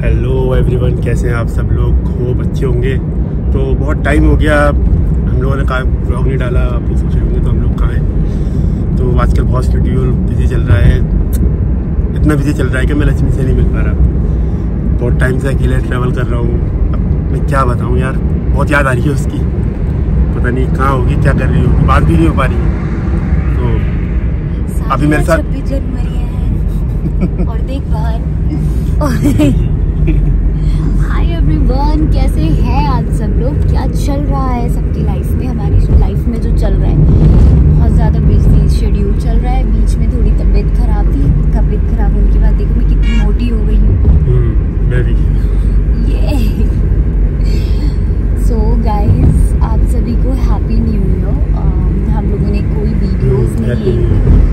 Hello everyone कैसे हैं आप सब लोग? खूब अच्छे होंगे। तो बहुत टाइम हो गया हम लोगों ने कहा ब्लॉग नहीं डाला आप लोग सोच रहे होंगे तो हम लोग कहाँ हैं। तो आजकल बहुत शेड्यूल बिज़ी चल रहा है। इतना बिज़ी चल रहा है कि मैं लक्ष्मी से नहीं मिल पा रहा। बहुत टाइम से अकेले ट्रैवल कर रहा हूँ। अब मैं क्या बताऊँ यार बहुत याद आ रही है उसकी। पता नहीं कहाँ होगी क्या कर रही होगी बात भी नहीं हो पा रही है। तो अभी मेरे साथ- और देख बाहर। हाय एवरीवन कैसे हैं आज सब लोग? क्या चल रहा है सबकी लाइफ में? हमारी लाइफ में जो चल रहा है बहुत ज़्यादा बिज़ी शेड्यूल चल रहा है। बीच में थोड़ी तबीयत खराब थी। तबीयत खराब होने के बाद देखो मैं कितनी मोटी हो गई हूँ। हम्म, मैं भी। ये सो गाइस आप सभी को हैप्पी न्यू ईयर हम लोगों ने कोई वीडियोस नहीं New Year।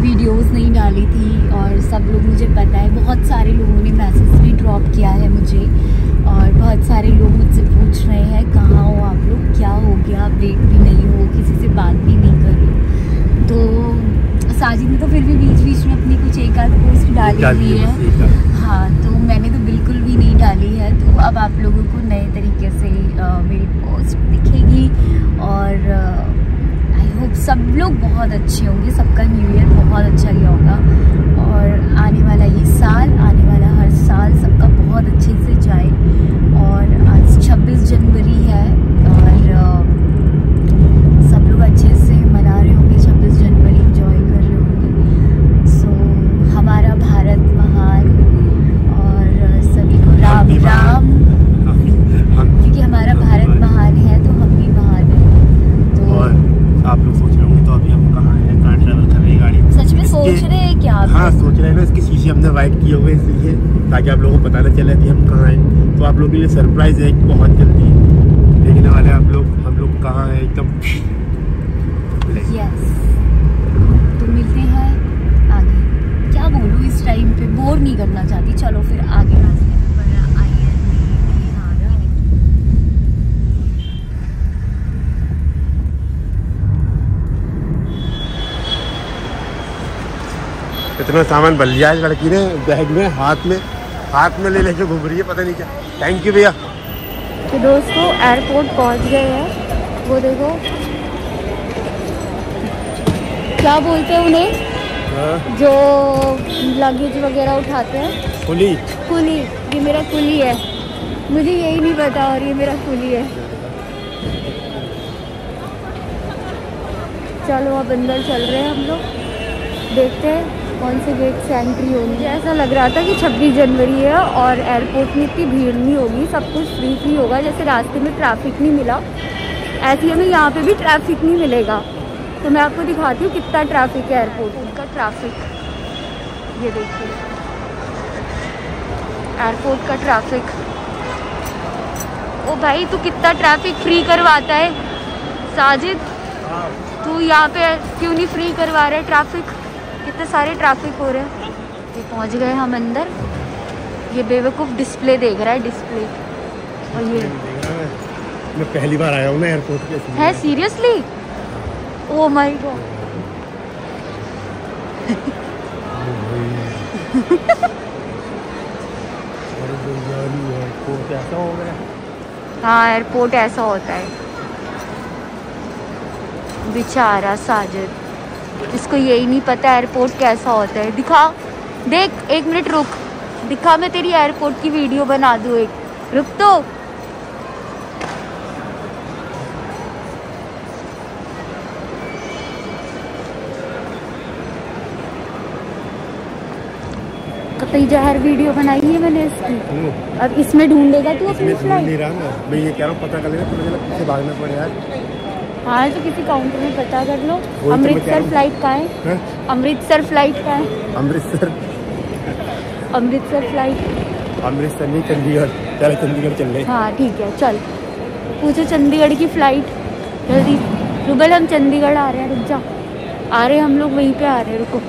वीडियोस नहीं डाली थी और सब लोग मुझे पता है। बहुत सारे लोगों ने मैसेज भी ड्रॉप किया है मुझे और बहुत सारे लोग मुझसे पूछ रहे हैं कहाँ हो आप लोग? क्या हो गया? अपडेट भी नहीं हो किसी से बात भी नहीं कर रही तो साजिद ने तो फिर भी बीच बीच में अपनी कुछ एक आध पोस्ट डाली हुई है, है तो मैंने तो बिल्कुल भी नहीं डाली है। तो अब आप लोगों को नए तरीके से अ, मेरी पोस्ट दिखेगी और आई होप सब लोग बहुत अच्छे होंगे सबका न्यू ईयर बहुत अच्छा गया होगा। और आने वाला ये साल आने वाला हर साल सबका बहुत अच्छे से जाए। और आज 26 जनवरी है और सब लोग अच्छे से मना रहे होंगे 26 जनवरी इंजॉय कर रहे होंगे। सो हमारा भारत महान और सभी को राम राम हम क्योंकि हमारा भारत महान है तो हम भी महान हैं तो और आप लोग सोच रहे होंगे तो अभी हम कहाँ हैं कहाँ ट्रैवल कर रहे हैं गाड़ी सच में सोच इसके- रहे हैं क्या आप हाँ सोच हैं शीशे हमने वाइट किए हुए इसलिए ताकि आप लोगों को पता ना चले कि हम कहाँ हैं। तो आप लोगों के लिए सरप्राइज़ है बहुत जल्दी देखने वाले आप लोग, हम लोग कहाँ हैं एकदम। तो मिलते हैं आगे। क्या बोलूँ इस टाइम पे? बोर नहीं करना चाहती। चलो फिर आगे बड़ा आइए आ रहा है इतना सामान भर लिया है लड़की ने बैग में हाथ में हाथ में ले लेके घूम रही है पता नहीं क्या। थैंक यू भैया। तो दोस्तों एयरपोर्ट पहुँच गए हैं। वो देखो। क्या बोलते हैं उन्हें? जो लगेज वगैरह उठाते हैं। खुली कुली। ये मेरा कुली है। मुझे यही नहीं पता और ये मेरा कुली है। चलो अब अंदर चल रहे हैं हम लोग। देखते हैं। कौन से गेट से एंट्री होगी ऐसा लग रहा था कि 26 जनवरी है और एयरपोर्ट में इतनी भीड़ नहीं होगी, सब कुछ फ्री फ्री होगा, जैसे रास्ते में ट्रैफ़िक नहीं मिला। ऐसे ही हमें यहाँ पे भी ट्रैफ़िक नहीं मिलेगा। तो मैं आपको दिखाती हूँ कितना ट्रैफ़िक है एयरपोर्ट का। ट्रैफ़िक ये देखिए। एयरपोर्ट का ट्रैफ़िक ओ भाई, तू कितना ट्रैफ़िक फ्री करवाता है? साजिद, तू यहाँ पे क्यों नहीं फ्री करवा रहा है ट्रैफ़िक कितने सारे ट्रैफ़िक हो रहे हैं। ये पहुँच गए हम अंदर। ये बेवकूफ़ डिस्प्ले देख रहा है डिस्प्ले और ये मैं पहली बार आया हूँ ना एयरपोर्ट पे है seriously oh my god airport ऐसा हो गया। हाँ एयरपोर्ट ऐसा होता है। बेचारा साजिद। इसको यही नहीं पता एयरपोर्ट कैसा होता है। दिखा देख एक मिनट रुक। दिखा मैं तेरी एयरपोर्ट की वीडियो बना दूँ एक। रुक तो। कतई जहर वीडियो बनाई है मैंने इसकी। हम्म, अब इसमें ढूंढेगा तू अपनी फ़्लाइट मैं। ये कह रहा हूँ पता कर लेना पता चला पीछे भागना पड़े यार। हाँ तो किसी काउंटर में पता कर लो। तो अमृतसर हूँ। फ़्लाइट कहाँ है। अमृतसर फ़्लाइट कहाँ है। अमृतसर? अमृतसर फ़्लाइट अमृतसर नहीं चंडीगढ़। चलो चंडीगढ़ चल रहे हाँ ठीक है चल। पूछो चंडीगढ़ की फ़्लाइट जल्दी। रुबल हम चंडीगढ़ आ रहे हैं रुक जा। आ रहे हैं हम लोग वहीं पे आ रहे हैं रुको।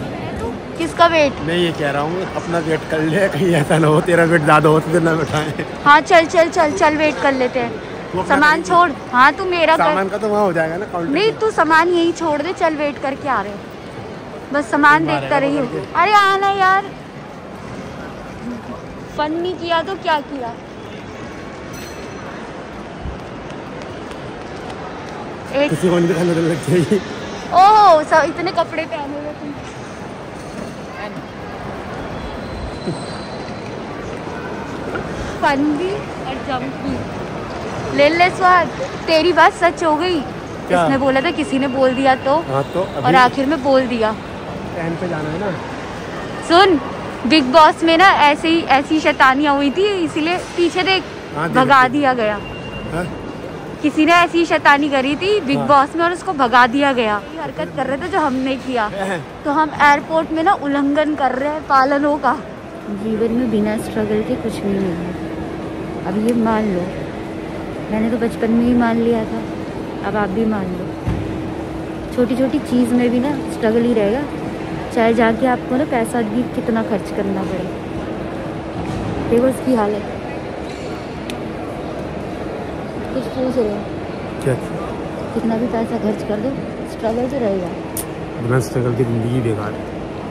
किसका वेट मैं ये कह रहा हूँ अपना वेट कर ले कहीं ऐसा ना हो तेरा वेट ज़्यादा हो तो ना बैठाएँ हाँ चल चल चल चल वेट कर लेते हैं। सामान छोड़। हाँ तू मेरा सामान का तो वहाँ हो जाएगा ना काउंटर नहीं तू सामान यहीं छोड़ दे चल वेट करके आ रहे बस सामान देखता रही हो। अरे आना यार। फन नहीं किया तो क्या किया? एक किसी को नहीं दिखाने तो लग जाएगी। ओह सब इतने कपड़े पहने हुए तुम। फन भी और जंप भी। ले ले स्वाद। तेरी बात सच हो गई। क्या? इसने बोला था? किसी ने बोल दिया तो। हाँ तो और आखिर में बोल दिया। टाइम पे जाना है ना? सुन बिग बॉस में ना ऐसे ही ऐसी शैतानियाँ हुई थी इसीलिए पीछे देख हाँ, भगा दिया गया। हाँ? किसी ने ऐसी शैतानी करी थी बिग हाँ। बॉस में और उसको भगा दिया गया। हरकत कर रहे थे जो हमने किया। हैं? तो हम एयरपोर्ट में ना उल्लंघन कर रहे हैं पालनों का। जीवन में बिना स्ट्रगल के कुछ भी नहीं है। अब ये मान लो। मैंने तो बचपन में ही मान लिया था। अब आप भी मान लो। छोटी छोटी चीज़ में भी ना स्ट्रगल ही रहेगा। चाहे जाके आपको ना पैसा भी कितना खर्च करना पड़े। देखो उसकी हालत। कुछ पूछ रहे हो? कितना भी पैसा खर्च कर दो स्ट्रगल तो रहेगा। बिना स्ट्रगल की ज़िंदगी बेकार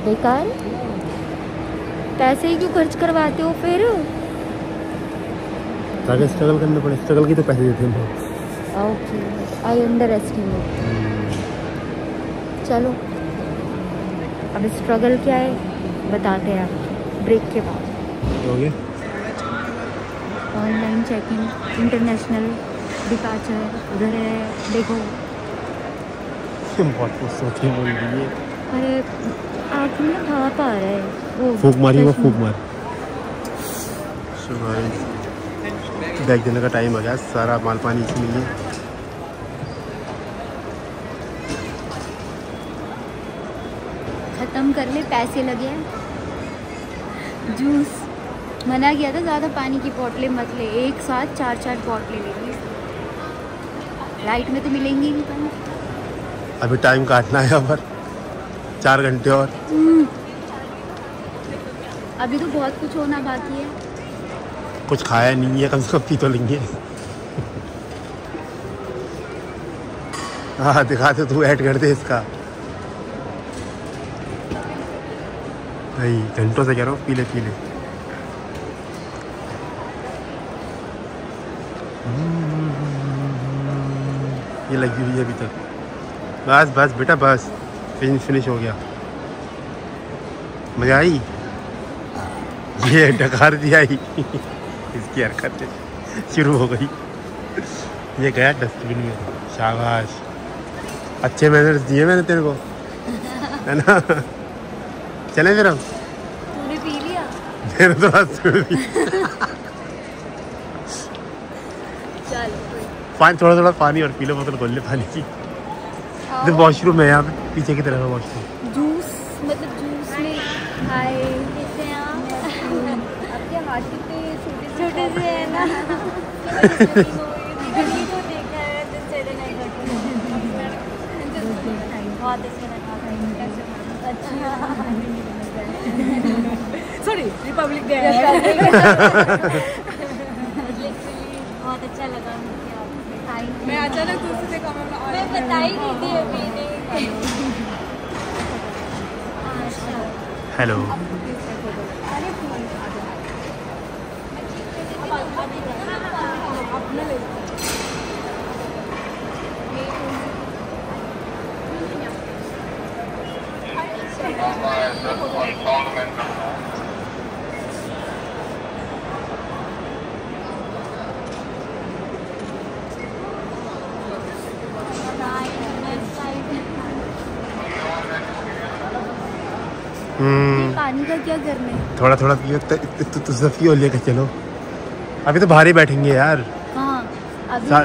बेकार? पैसे ही क्यों खर्च करवाते हो फिर? ताकि स्ट्रगल करना पड़े। स्ट्रगल की तो पैसे देते हैं बहुत। ओके आई अंडर एस्टिमेट चलो अब स्ट्रगल क्या है बताते हैं आपको ब्रेक के बाद। हो ऑनलाइन चेकिंग इंटरनेशनल डिपार्चर उधर है देखो। बहुत कुछ सोच बोल रही है। अरे आँख में भाप आ रहा है। वो फूक मारी वो फूक मार। बैग देने का टाइम आ गया। सारा माल पानी इसमें ही ख़त्म कर ले पैसे लगे हैं। जूस मना किया था ज़्यादा पानी की बोतलें मत ले। एक साथ चार चार बोतलें ले ली लाइट में तो मिलेंगी ही नहीं पानी अभी टाइम काटना है पर। चार घंटे और। अभी तो बहुत कुछ होना बाकी है। कुछ खाया नहीं है, कम से कम पी तो लेंगे हाँ दिखा दे, तू ऐड कर दे इसका। भाई, घंटों से कह रहा हूँ, पी ले पी ले। ये लगी हुई है अभी तक। बस बस, बेटा, बस। फिनिश फिनिश हो गया। मज़ा आई? ये डकार दिया ही इसकी हरकत शुरू हो गई। ये गया डस्टबिन में। शाबाश। अच्छे मैनर्स दिए मैंने तेरे को। है ना? चले फिर हम पी लिया? मेरे तो चल पानी थोड़ा थोड़ा पानी और पी लो बोतल खोल ले पानी की। वॉशरूम है यहाँ पे पीछे की तरफ़ है वॉशरूम जूस मतलब जूस में हाय कैसे हैं आप आपके हाथ कितने छोटे छोटे से है ना गली को देखा है तो चले नहीं बहुत अच्छा लगा अच्छा सॉरी रिपब्लिक डे बहुत अच्छा लगा मुझे आपसे थैंक मैं अचानक दूसरे से कमेंट मैं बताई नहीं थी अभी नहीं अच्छा। हेलो अरे पानी का क्या करना? है थोड़ा थोड़ा पियो तो तो तो सफी हो लेकर चलो। अभी तो बाहर ही बैठेंगे यार। अभी ये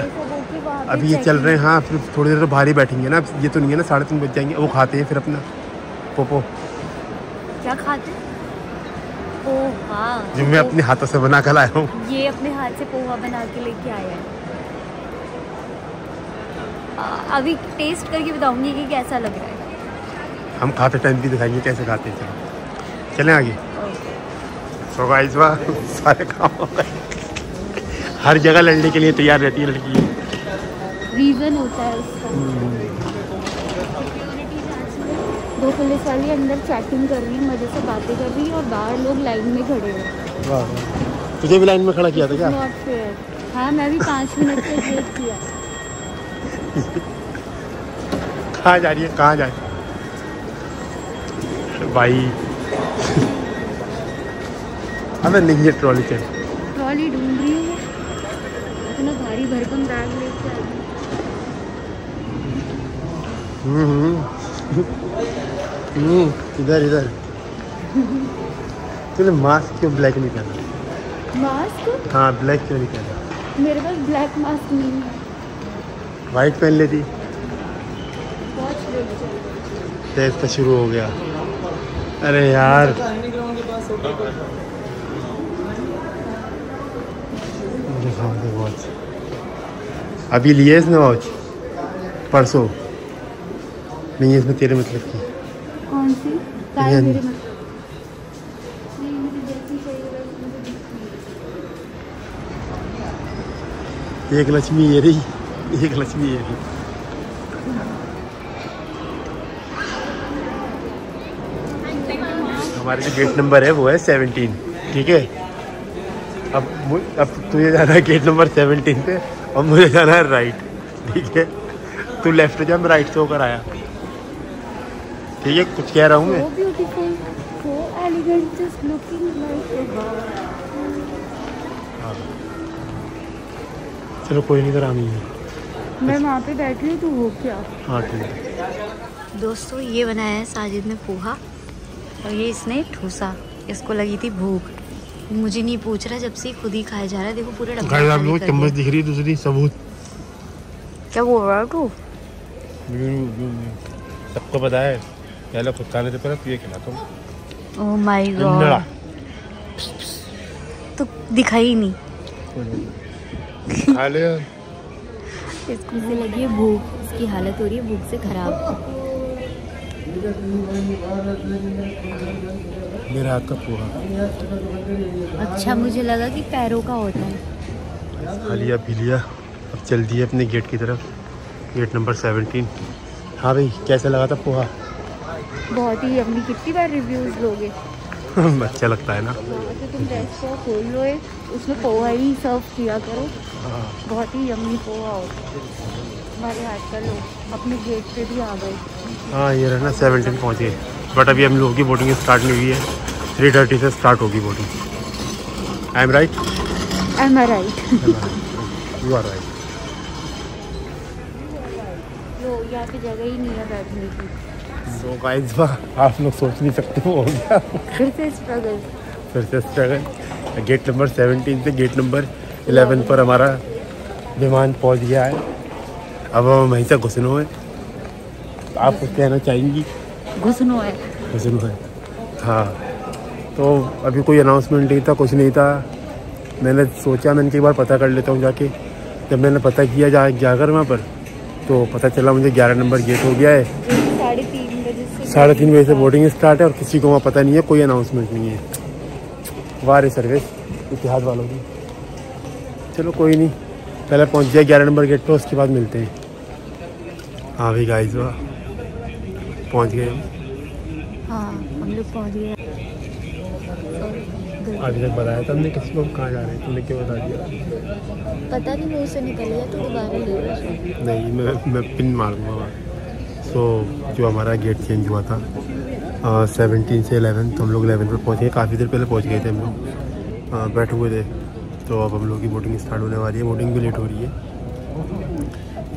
अभी चल रहे हैं हाँ फिर थोड़ी देर तो बाहर ही बैठेंगे ना ये तो नहीं है ना साढ़े तीन बज जाएँगे वो खाते हैं फिर अपना पोपो। क्या खाते पोहा। जो मैं अपने हाथों से बना कर लाया हूँ। ये अपने हाथ से पोहा बना के लेके आया है। अभी टेस्ट करके बताऊँगी कि कैसा लग रहा है। हम खाते टाइम भी दिखाएँगे कैसे खाते हैं चलो। चलें आगे। सो गाइस वाह सारे काम हो गए। हर जगह लड़ने के लिए तैयार रहती है लड़की। रीजन होता है दो पुलिस वाली अंदर चैटिंग कर रही है मज़े से बातें कर रही है और बाहर लोग लाइन में खड़े हैं। तुझे भी लाइन में खड़ा किया था क्या? नॉट फेयर हाँ मैं भी पाँच मिनट के वेट किया कहाँ जा रही है? कहाँ जा रही है? भाई। हमें नहीं है ट्रॉली चल ट्रॉली ढूंढ रही हूँ। इतना भारी भरकम बैग लेके। हम्म, हम्म। हम्म, इधर इधर। तूने मास्क क्यों ब्लैक नहीं पहना? मास्क हाँ ब्लैक क्यों नहीं पहना? मेरे पास ब्लैक मास्क नहीं है। वाइट पहन लेती? टेस्ट तो शुरू हो गया। अरे यार। अभी लिए इसने वॉच परसों नहीं इसमें तेरे मतलब की कौन सी नहीं। एक लक्ष्मी ये रही एक लक्ष्मी ये रही हमारे जो गेट नंबर है वो है सेवनटीन ठीक है अब अब तुझे जाना है गेट नंबर सेवनटीन पे और मुझे जाना है राइट ठीक है? तू लेफ़्ट जा मैं राइट से होकर आया ठीक है कुछ कह रहा हूँ मैं। God. चलो कोई नहीं कर आनी है। मैं वहाँ पे बैठी हूँ तू हो क्या? हाँ ठीक है। दोस्तों ये बनाया है साजिद ने पोहा और ये इसने ठूसा इसको लगी थी भूख। मुझे नहीं पूछ रहा जब से खुद ही खाया जा रहा है। देखो पूरे डब्बा खाली चम्मच दिख रही है दूसरी सबूत। क्या बोल रहा है तू? सबको पता है पहले खुद खाने से पहले तू ये खिलाता हूँ ओह माय गॉड तो दिखाई ही नहीं। खा ले इसको से लगी है भूख इसकी हालत हो रही है भूख से खराब। मेरे हाथ का पोहा। अच्छा मुझे लगा कि पैरों का होता है। खा लिया पी लिया। अब चल दिए अपने गेट की तरफ़। Gate number seventeen. हाँ भाई कैसा लगा था पोहा? बहुत ही अपनी कितनी बार रिव्यूज़ लोगे? अच्छा लगता है ना। हाँ, तो तुम रेस्टोरेंट खोल लो उसमें पोहा ही सर्व किया करो। हाँ। बहुत ही यम्मी पोहा होता है। हमारे हाथ लोग अपने गेट पे भी आ गए। हाँ ये रहना सेवनटीन पहुँच। गए बट अभी हम लोगों की बोटिंग स्टार्ट नहीं हुई है। थ्री थर्टी से स्टार्ट होगी boating I am right I am right you are right यहाँ पे जगह ही नहीं है बैठने की। सो गाइस आप लोग सोच नहीं सकते हो गया। फिर से स्ट्रगल फिर से स्ट्रगल गेट नंबर 17 से गेट नंबर 11 पर हमारा विमान पहुँच गया है। अब हम वहीं से घुसनो है आप कुछ कहना चाहेंगी घुसनो है घुसनो है हाँ तो अभी कोई अनाउंसमेंट नहीं था कुछ नहीं था मैंने सोचा मैंने एक बार पता कर लेता हूँ जाके जब मैंने पता किया जा जाकर वहाँ पर तो पता चला मुझे ग्यारह नंबर गेट हो गया है साढ़े तीन बजे से बोर्डिंग स्टार्ट है और किसी को वहाँ पता नहीं है कोई अनाउंसमेंट नहीं है वारे सर्विस इतिहाद वालों की चलो कोई नहीं पहले पहुँच जाए ग्यारह नंबर गेट पर उसके बाद मिलते हैं हाँ भाई गाइस वाह। पहुँच गए हम। हाँ हम लोग पहुँच गए। अभी तक बताया था हमने किसी को कहाँ जा रहे हैं? तुमने क्यों बता दिया? पता नहीं मुँह से निकल गया तो दोबारा ले नहीं मैं मैं पिन मार दूँगा सो जो हमारा गेट चेंज हुआ था सेवनटीन से एलेवन तो हम लोग एलेवन पर पहुँचे। काफ़ी देर पहले पहुँच गए थे हम लोग। बैठे हुए थे। तो अब हम लोग की बोटिंग स्टार्ट होने वाली है। बोटिंग भी लेट हो रही है।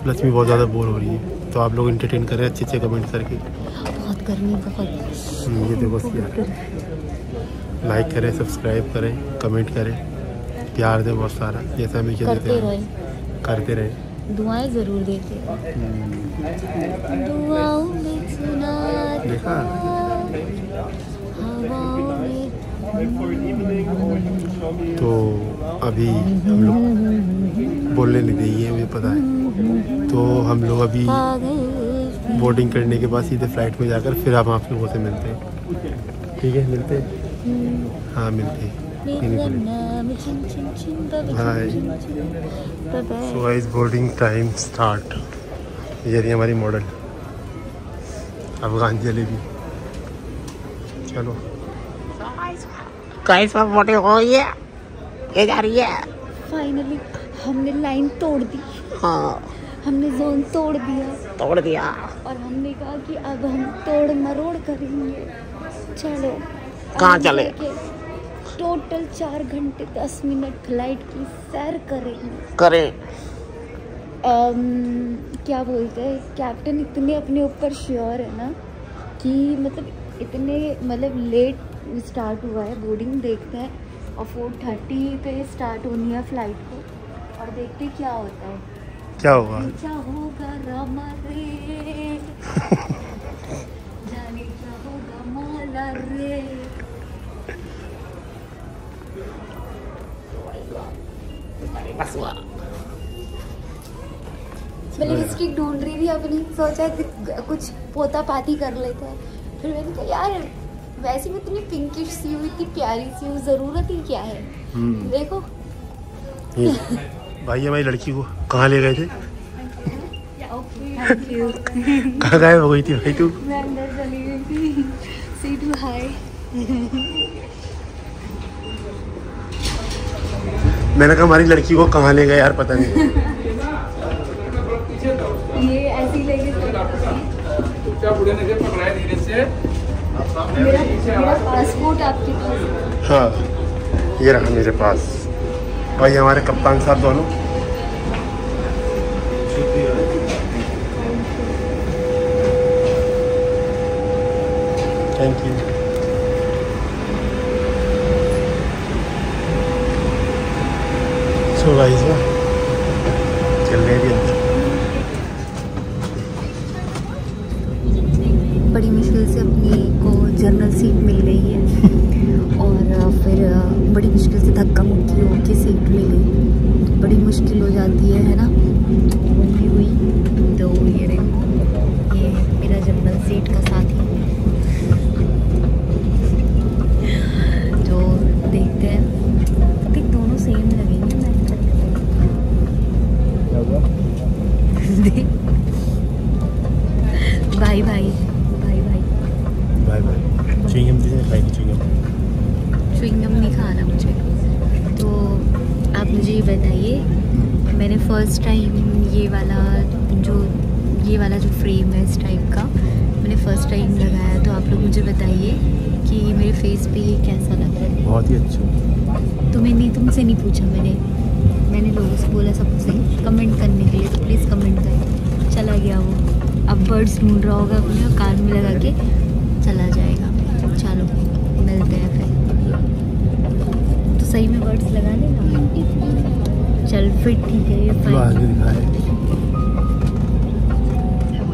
प्लस भी बहुत ज़्यादा बोर हो रही है। तो आप लोग इंटरटेन करें अच्छे अच्छे कमेंट करके? बहुत गर्मी बहुत। हम्म, ये देखो लाइक करें सब्सक्राइब करें कमेंट करें। प्यार दें बहुत सारा जैसा हमें देते करते हैं। रहे। करते रहें। दुआएँ ज़रूर देते दुआओं में सुना देखा? तो अभी हम लोग बोलने नहीं देंगे मुझे पता है। तो हम लोग अभी बोर्डिंग करने के बाद सीधे फ़्लाइट में जाकर फिर हम आप लोगों से मिलते हैं। ठीक है मिलते हैं। हाँ मिलते हैं। सो बोर्डिंग टाइम स्टार्ट ये रही हमारी मॉडल अफगान जलेबी चलो। गाइस अब मोटे हो है। ये जा रही है। फाइनली हमने लाइन तोड़ दी। हाँ। हमने जोन तोड़ दिया। तोड़ दिया। और हमने कहा कि अब हम तोड़ मरोड़ करेंगे। चलो। कहाँ चले? टोटल चार घंटे दस मिनट फ़्लाइट की सैर करेंगे करें। क्या बोलते हैं? कैप्टन इतने अपने ऊपर श्योर है ना कि मतलब इतने मतलब लेट स्टार्ट हुआ है बोर्डिंग देखते हैं और फोर थर्टी पे स्टार्ट होनी है फ़्लाइट को। और देखते क्या होता है। क्या होगा लिपस्टिक ढूंढ रही थी अपनी सोचा कुछ पोता पाती कर लेते हैं। फिर मैंने कहा यार वैसे भी इतनी पिंकिश सी हुई इतनी प्यारी सी हुई ज़रूरत ही क्या है? हम्म, देखो। भाई हमारी लड़की को। कहाँ ले गए थे? कहाँ गायब हो गई थी भाई तू? मैं अंदर चली गई थी। सी टू हाई मैंने कहा हमारी लड़की को कहाँ ले गए यार पता नहीं। ये ऐसी लेके है मेरा पासपोर्ट आपके पास। हाँ ये रहा मेरे पास। भाई हमारे कप्तान साहब दोनों। थैंक यू सो गाइस रहा है बहुत ही अच्छा तो मैंने तुमसे नहीं पूछा मैंने मैंने लोगों से बोला सबसे कमेंट करने के लिए तो प्लीज़ कमेंट करें चला गया वो अब बर्ड्स ढूंढ रहा होगा अपने कान में लगा के चला जाएगा चलो मिलते हैं फिर तो सही में बर्ड्स लगा लेगा चल फिर ठीक है ये तो फाइन आगे दिखाए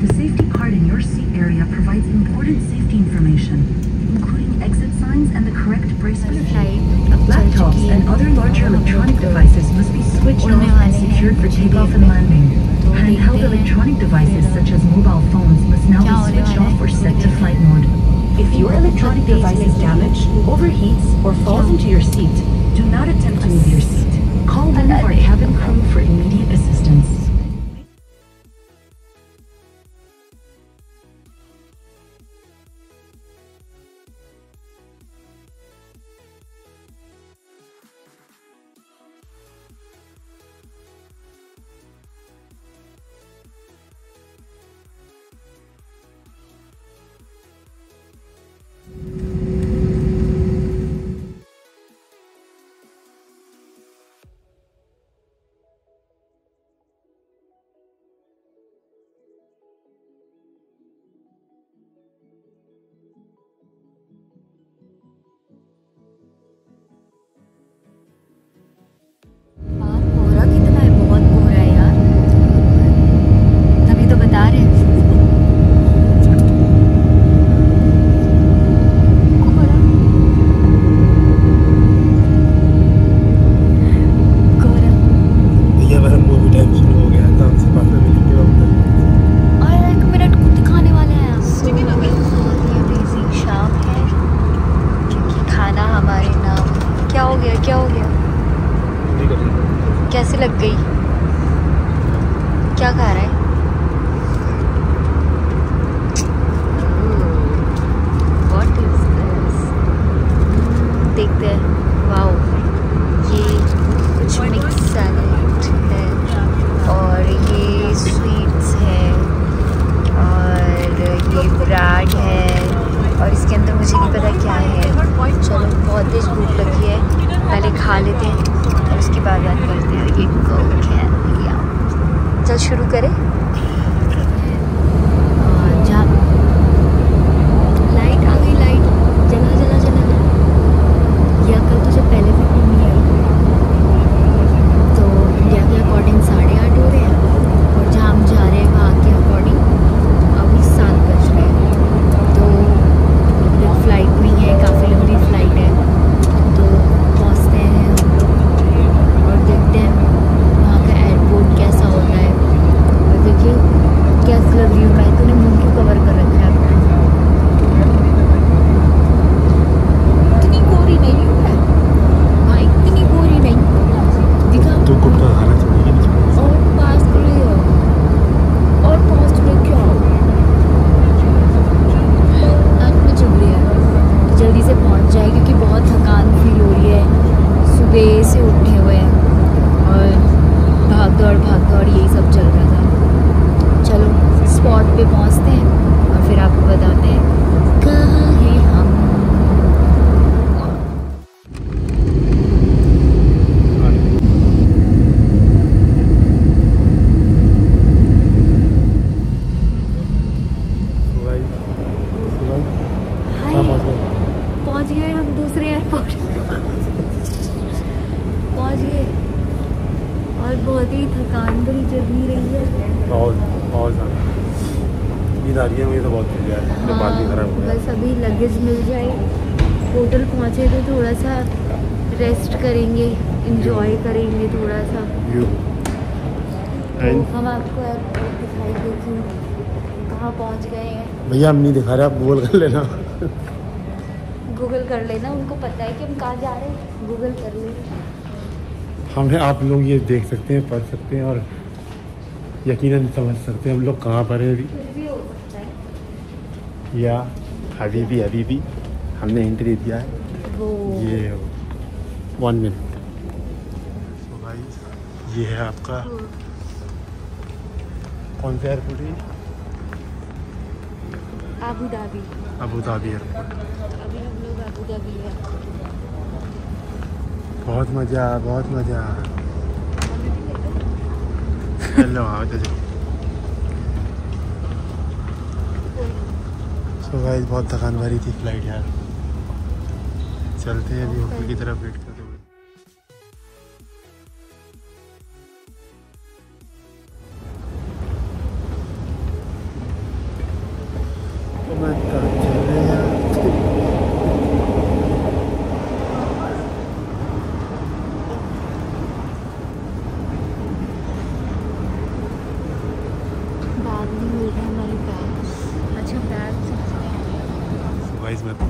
The safety card in your seat area provides important safety information, including exit signs and the correct brace position. Laptops and other larger electronic devices must be switched off and secured for takeoff and landing. Handheld electronic devices such as mobile phones must now be switched off or set to flight mode. If your electronic device is damaged, overheats, or falls into your seat, do not because भैया हम नहीं दिखा रहे आप Google कर लेना। Google कर लेना उनको पता है कि हम कहाँ जा रहे हैं। गूगल कर लेना। हमें आप लोग ये देख सकते हैं पढ़ सकते हैं और यकीनन समझ सकते हैं हम लोग कहाँ पर हैं। अभी हो है। या अभी भी अभी भी हमने हिंट दे दिया है। ये वन मिनट तो भाई ये है आपका कौन सा एयरपोर्ट है? Abu Dhabi Abu Dhabi airport अभी हम लोग अबू धाबी है। बहुत मज़ा बहुत मज़ा। हेलो सो गाइस बहुत थकान भरी थी फ़्लाइट यार। चलते हैं अभी होटल की तरफ़ वेट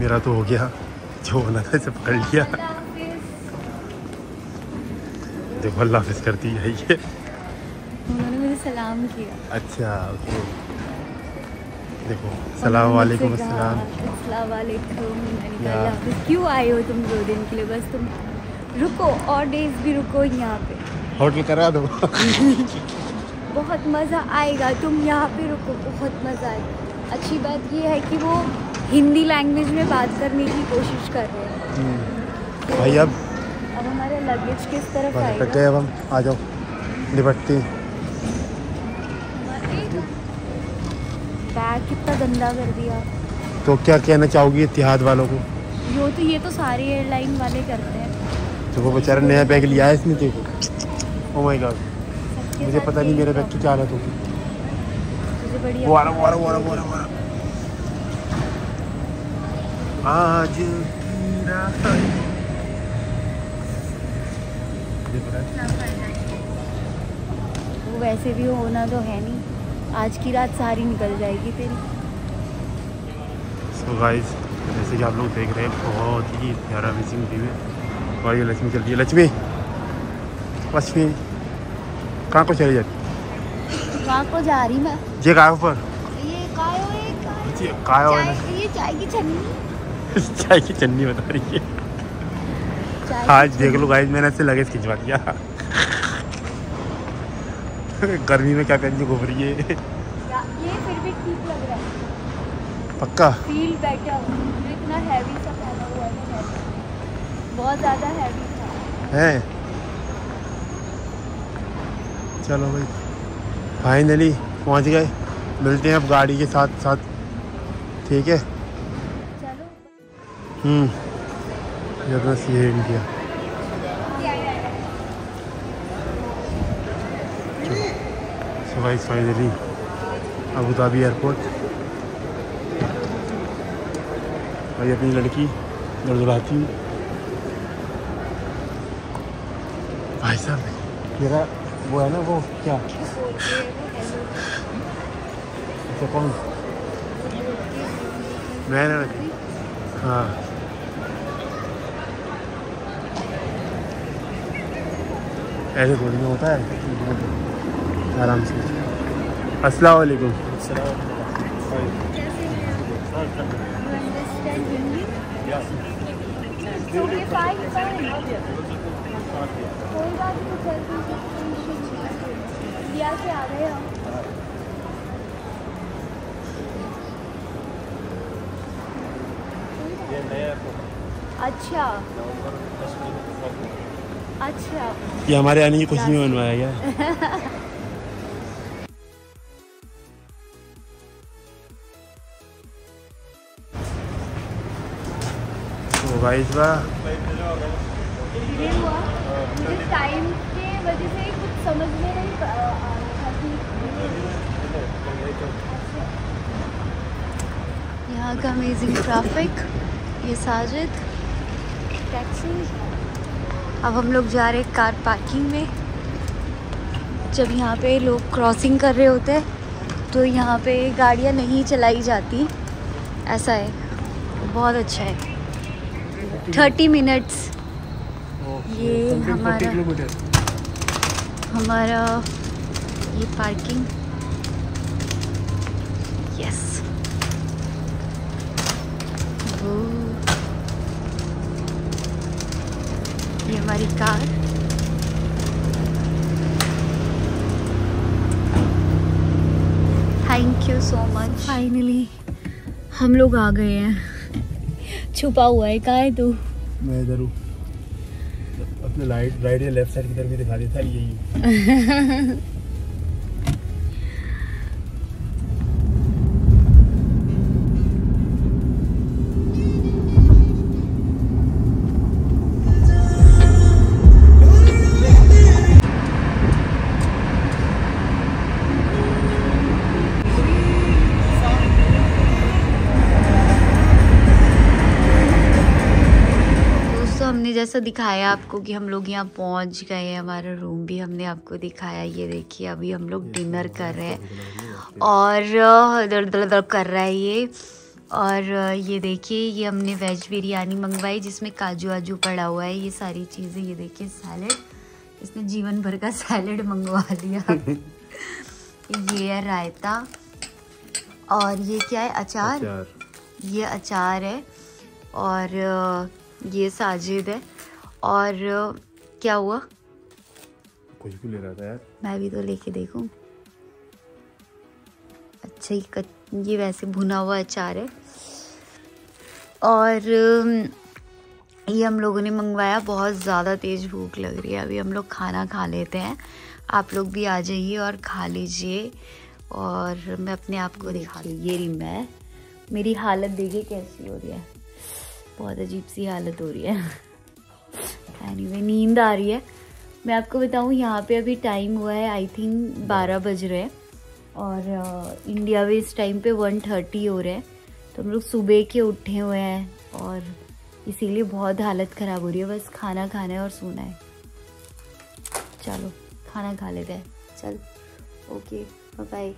मेरा तो हो गया। जो होना था सब कर लिया। देखो अल्लाह हाफिज करती है ये। उन्होंने मुझे सलाम किया। अच्छा ओके देखो सलाम वालेकुम अस्सलाम अस्सलाम। वालेकुम मैंने कहा, "अल्लाह हाफिज़।" क्यों आए हो तुम दो दिन के लिए? बस तुम रुको और डेज़ भी रुको यहाँ पे। होटल करा दो। बहुत मज़ा आएगा तुम यहाँ पे रुको बहुत मज़ा आएगा। अच्छी बात ये है कि वो हिंदी लैंग्वेज में बात करने की कोशिश कर रहे हैं। भाई अब अब हमारा लगेज किस तरफ़ आएगा? कट गए अब हम आ जाओ। निपटते हैं। बैग कितना गंदा कर दिया। तो क्या कहना चाहोगी इतिहाद वालों को? यो तो ये तो सारे एयरलाइन वाले करते हैं। तो वो बेचारा नया बैग लिया है इसने देखो ओ माय गॉड मुझे पता नहीं मेरे बैग की। क्या हालत होगी। वो आ रहा वो आ रहा वो आ रहा वो आ रहा। आज की रात वो वैसे भी होना तो है नहीं। आज की रात सारी निकल जाएगी तेरी। सो गाइस जैसे कि आप लोग देख रहे हैं बहुत ही प्यारा अमेजिंग व्यू है। और ये लक्ष्मी चल रही है। लक्ष्मी लक्ष्मी कहाँ को चली जाती? को जा रही मैं। ये कहाँ ऊपर। ये काय हो ये ये चाय की छन्नी। चाय की चन्नी बता रही है। आज देख लो गाइस मैंने इससे लगेज खिंचवा दिया। गर्मी में क्या करनी घूम रही है? ये फिर भी ठीक लग रहा है। पक्का? फील बेटर इतना हैवी सा पहना हुआ है बहुत ज़्यादा हैवी था। है। चलो भाई। फाइनली पहुँच गए। मिलते हैं अब गाड़ी के साथ साथ ठीक है? ये बस ये India finally Abu Dhabi airport भाई, अपनी लड़की दौड़ाती हूँ भाई साहब मेरा वो है ना, वो क्या? अच्छा कौन? मैं हाँ। ऐसे थोड़ी ना होता है। आराम से। अस्सलाम वालेकुम। अच्छा। अच्छा। ये हमारे आने की खुशी में बनवाया गया तो टाइम के वजह से कुछ समझ में नहीं यहाँ का अमेजिंग ट्रैफ़िक ये साजिद। टैक्सी अब हम लोग जा रहे हैं कार पार्किंग में। जब यहाँ पे लोग क्रॉसिंग कर रहे होते हैं तो यहाँ पे गाड़ियाँ नहीं चलाई जाती। ऐसा है। बहुत अच्छा है। Thirty minutes. ये हमारा हमारा ये पार्किंग यस ये हमारी car. Thank you so much finally हम लोग आ गए हैं। छुपा हुआ है कहाँ है तू? मैं इधर हूँ। अपने लाइट राइट या लेफ़्ट साइड की तरफ़ भी दिखा देता है यही। जैसा दिखाया आपको कि हम लोग यहाँ पहुँच गए हैं हमारा रूम भी हमने आपको दिखाया। ये देखिए अभी हम लोग डिनर कर रहे हैं। और अ, दर दर दर कर रहा है ये। और ये देखिए ये हमने वेज बिरयानी मंगवाई जिसमें काजू आजू पड़ा हुआ है। ये सारी चीज़ें ये देखिए सैलड इसने जीवन भर का सैलड मंगवा दिया। ये है रायता। और ये क्या है? अचार? चार ये अचार है। और ये साजिद है। और क्या हुआ? खुशबू ले रहा था यार। मैं भी तो लेके देखूँ। अच्छा ये कच, ये वैसे भुना हुआ अचार है। और ये हम लोगों ने मंगवाया बहुत ज़्यादा तेज़ भूख लग रही है। अभी हम लोग खाना खा लेते हैं। आप लोग भी आ जाइए और खा लीजिए। और मैं अपने आप को दिखा ये रही मैं। मेरी हालत देखिए कैसी हो रही है। बहुत अजीब सी हालत हो रही है। एनीवे नींद आ रही है। मैं आपको बताऊँ यहाँ पे अभी टाइम हुआ है आई थिंक बारह बज रहे हैं। और अ, इंडिया में इस टाइम पे वन थर्टी हो रहे हैं। तो हम लोग सुबह के उठे हुए हैं और इसीलिए बहुत हालत ख़राब हो रही है। बस खाना खाना है और सोना है। चलो खाना खा लेते हैं। चल ओके बाय